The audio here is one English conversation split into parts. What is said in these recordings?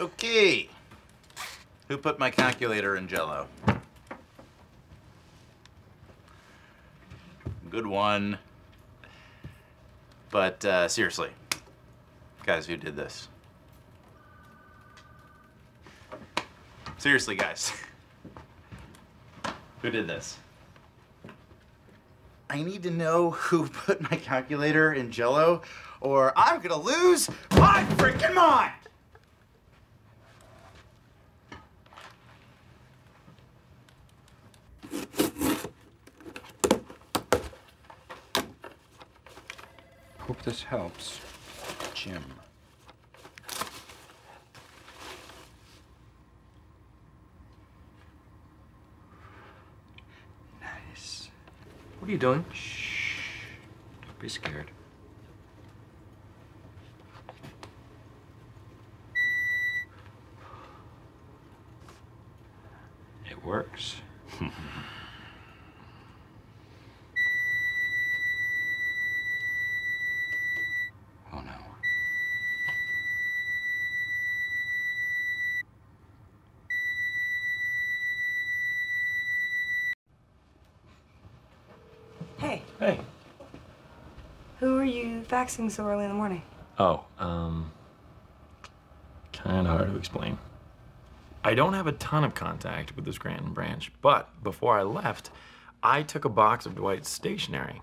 Okay. Who put my calculator in jello? Good one. But uh, seriously, guys, who did this? Seriously, guys. who did this? I need to know who put my calculator in jello, or I'm gonna lose my freaking mind! Hope this helps. Jim. Nice. What are you doing? Shh. Don't be scared. It works. oh no. Hey, Hey. who are you faxing so early in the morning? Oh, um, kind of hard to explain. I don't have a ton of contact with the Scranton branch, but before I left, I took a box of Dwight's stationery.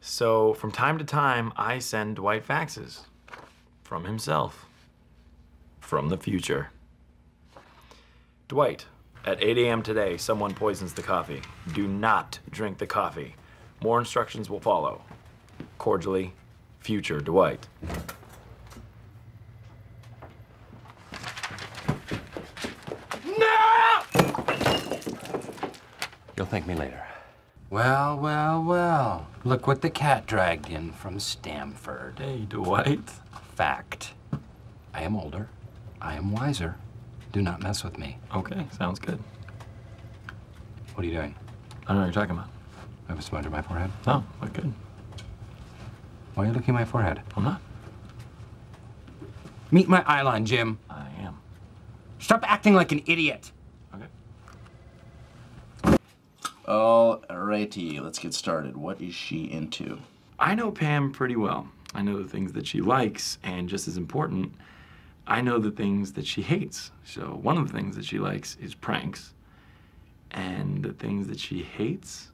So from time to time, I send Dwight faxes from himself, from the future. Dwight, at 8 a.m. today, someone poisons the coffee. Do not drink the coffee. More instructions will follow. Cordially, future Dwight. No! You'll thank me later. Well, well, well. Look what the cat dragged in from Stamford. Hey, Dwight. Fact. I am older. I am wiser. Do not mess with me. Okay, sounds good. What are you doing? I don't know what you're talking about. I have a smudge on my forehead. Oh, but good. Why are you looking at my forehead? I'm not. Meet my eyeline, Jim. I am. Stop acting like an idiot. Okay. Alrighty, let's get started. What is she into? I know Pam pretty well. I know the things that she likes, and just as important, I know the things that she hates. So one of the things that she likes is pranks, and the things that she hates,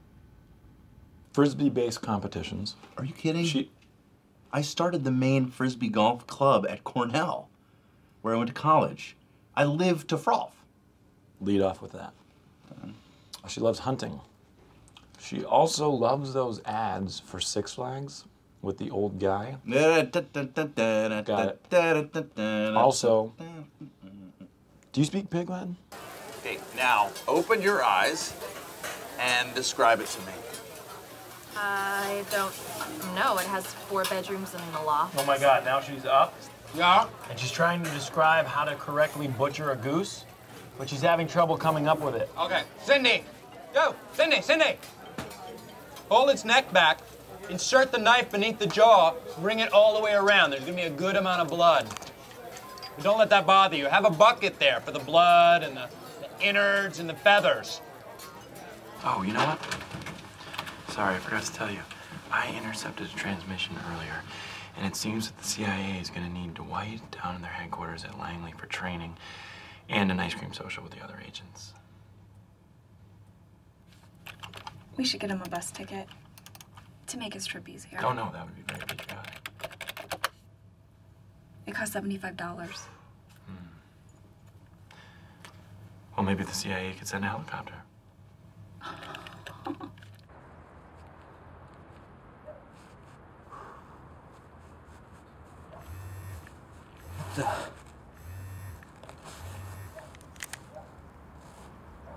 frisbee-based competitions. Are you kidding? She, I started the main frisbee golf club at Cornell, where I went to college. I live to frolf. lead off with that. She loves hunting. She also loves those ads for Six Flags with the old guy. Got it. Also, do you speak pig Latin? Okay, now open your eyes and describe it to me. I don't know. It has four bedrooms and a loft. Oh my god, now she's up Yeah? and she's trying to describe how to correctly butcher a goose, but she's having trouble coming up with it. Okay, Cindy. Yo, Cindy, Cindy. Pull its neck back. Insert the knife beneath the jaw. Bring it all the way around. There's gonna be a good amount of blood. But don't let that bother you. Have a bucket there for the blood and the, the innards and the feathers. Oh, you know what? Sorry, I forgot to tell you. I intercepted a transmission earlier, and it seems that the CIA is going to need Dwight down in their headquarters at Langley for training and an ice cream social with the other agents. We should get him a bus ticket to make his trip easier. Oh, no, that would be very patriotic. It costs $75. Hmm. Well, maybe the CIA could send a helicopter.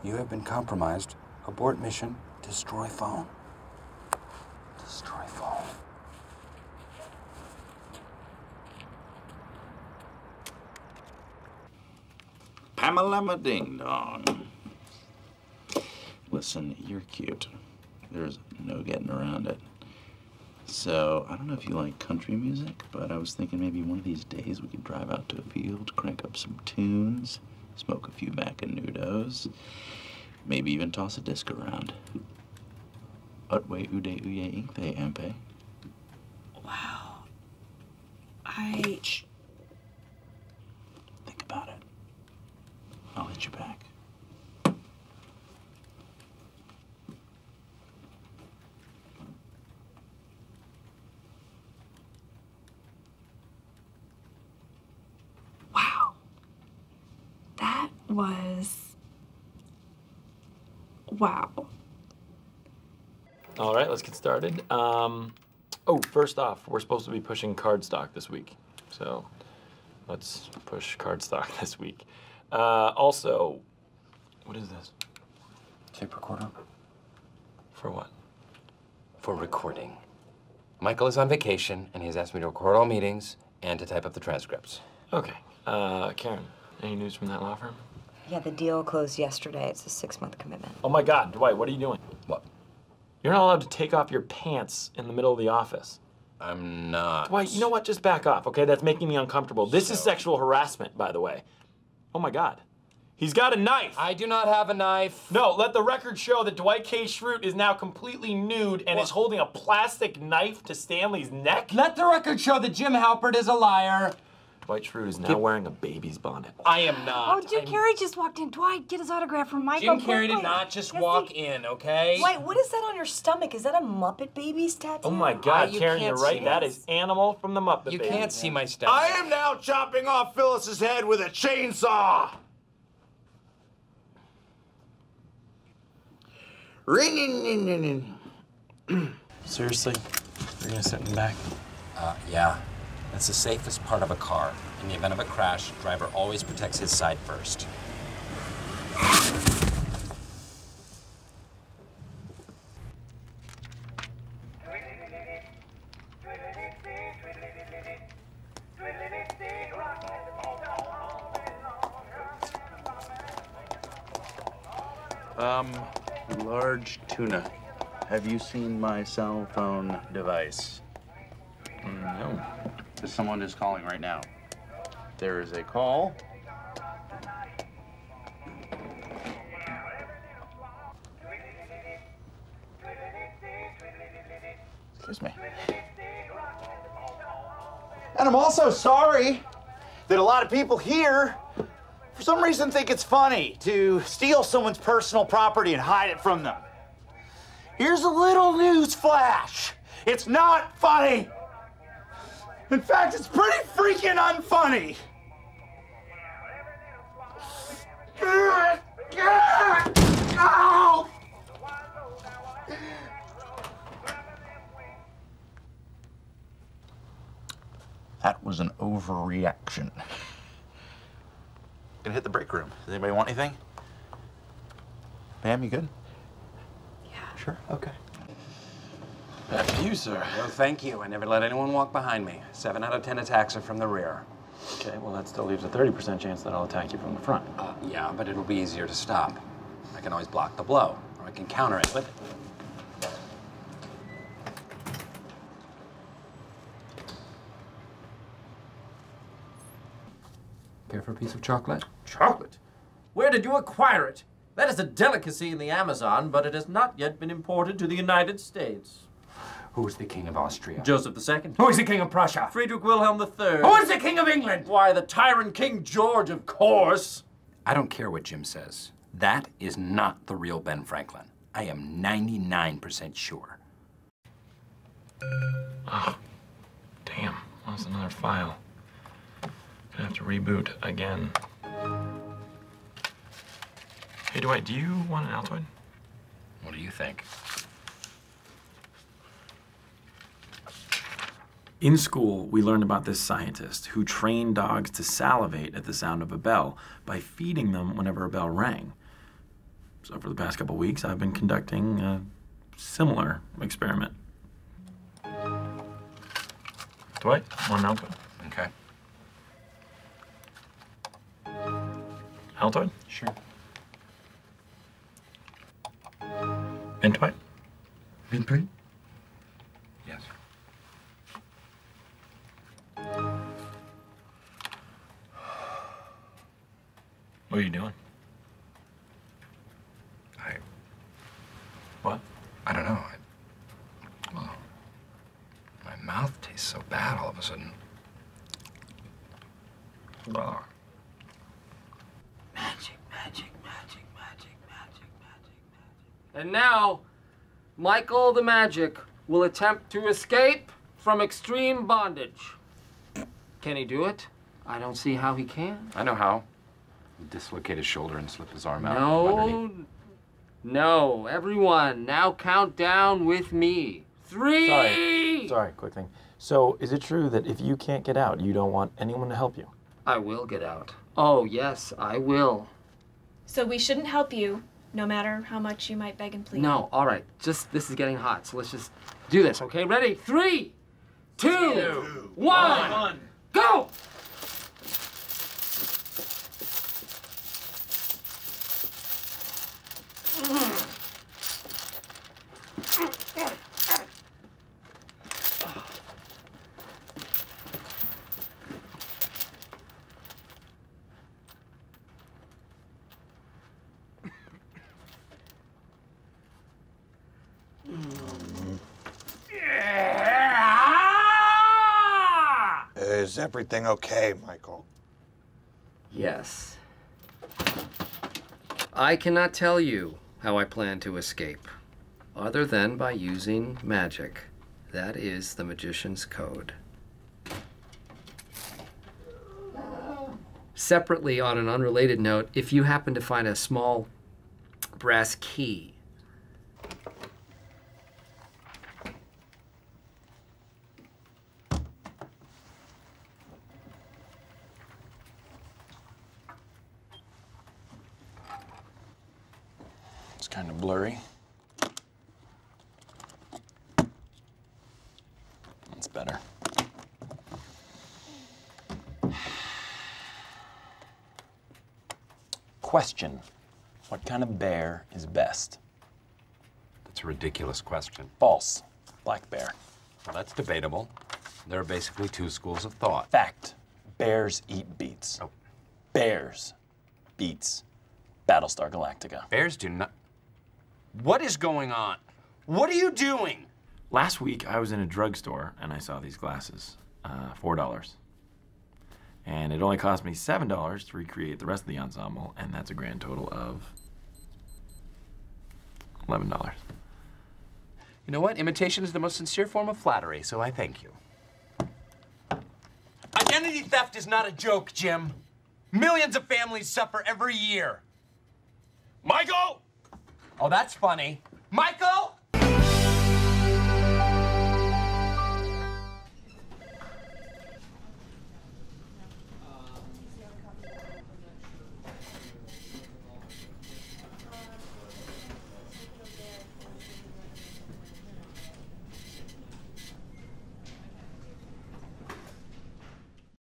You have been compromised. Abort mission. Destroy phone. Destroy phone. Pamela Ding Dong. Listen, you're cute. There's no getting around it. So, I don't know if you like country music, but I was thinking maybe one of these days we could drive out to a field, crank up some tunes, smoke a few Macanudos, maybe even toss a disc around. Utwe ude uye inkte ampe. Wow. I. Think about it. I'll hit you back. Wow. That was. Wow. All right, let's get started. Um, oh, first off, we're supposed to be pushing cardstock this week. So let's push cardstock this week. Uh, also, what is this? Tape recorder? For what? For recording. Michael is on vacation, and he's asked me to record all meetings and to type up the transcripts. Okay. Uh, Karen, any news from that law firm? Yeah, the deal closed yesterday. It's a six month commitment. Oh my God, Dwight, what are you doing? What? You're not allowed to take off your pants in the middle of the office. I'm not. Dwight, you know what? Just back off, okay? That's making me uncomfortable. This is sexual harassment, by the way. Oh my God. He's got a knife. I do not have a knife. No, let the record show that Dwight K. Schrute is now completely nude and is holding a plastic knife to Stanley's neck. Let the record show that Jim Halpert is a liar. Dwight Schrute is now wearing a baby's bonnet. I am not. Oh, Jim Carrey just walked in. Dwight, get his autograph from Michael. Jim Carrey did not just Yes, walk he- in, okay? Wait, what is that on your stomach? Is that a Muppet Babies tattoo? Oh my God, you Karen, you're right. see That this. is Animal from the Muppet You Babies. can't see my stomach. I am now chopping off Phyllis's head with a chainsaw. Ring Seriously? You're gonna sit in the back? Uh, yeah. That's the safest part of a car. In the event of a crash, driver always protects his side first. Um, large tuna. Have you seen my cell phone device? No. Someone is calling right now. There is a call. Excuse me. And I'm also sorry that a lot of people here, for some reason, think it's funny to steal someone's personal property and hide it from them. Here's a little news flash. It's not funny. In fact, it's pretty freaking unfunny. Ow! That was an overreaction. Gonna hit the break room. Does anybody want anything? Pam, you good? Yeah. Sure? Okay. Back to you, sir. No, thank you. I never let anyone walk behind me. Seven out of ten attacks are from the rear. Okay, well, that still leaves a 30% chance that I'll attack you from the front. Uh, yeah, but it'll be easier to stop. I can always block the blow, or I can counter it with. Care for a piece of chocolate? Chocolate? Where did you acquire it? That is a delicacy in the Amazon, but it has not yet been imported to the United States. Who is the king of Austria? Joseph II. Who is the king of Prussia? Friedrich Wilhelm III. Who is the king of England? Why, the tyrant King George, of course. I don't care what Jim says. That is not the real Ben Franklin. I am 99% sure. Oh, damn. That's another file. Gonna have to reboot again. Hey, Dwight, do you want an Altoid? What do you think? In school, we learned about this scientist who trained dogs to salivate at the sound of a bell by feeding them whenever a bell rang. So, for the past couple weeks, I've been conducting a similar experiment. Dwight, want an Altoid? Okay. Altoid? Sure. And Dwight? Been What are you doing? I. What? I don't know. I, well, my mouth tastes so bad all of a sudden. Ugh. And now, Michael the Magic will attempt to escape from extreme bondage. Can he do it? I don't see how he can. I know how. Dislocate his shoulder and slip his arm out. No, no. Everyone, now count down with me. Three. Sorry. Sorry, quick thing. So, is it true that if you can't get out, you don't want anyone to help you? I will get out. Oh, yes, I will. So we shouldn't help you, no matter how much you might beg and plead. No, all right. Just this is getting hot, so let's just do this, okay? Ready? Three, two, one, go! Everything okay, Michael? Yes. I cannot tell you how I plan to escape, other than by using magic. That is the magician's code. Separately, on an unrelated note, if you happen to find a small brass key, It's kind of blurry. That's better. Question What kind of bear is best? That's a ridiculous question. False. Black bear. Well, that's debatable. There are basically two schools of thought. Fact. Bears eat beets. Oh. Bears beets Battlestar Galactica. Bears do not. What is going on? What are you doing? Last week, I was in a drugstore and I saw these glasses, uh, four dollars, and it only cost me seven dollars to recreate the rest of the ensemble, and that's a grand total of eleven dollars. You know what? Imitation is the most sincere form of flattery, so I thank you. Identity theft is not a joke, Jim. Millions of families suffer every year. Michael! Oh, that's funny. Michael!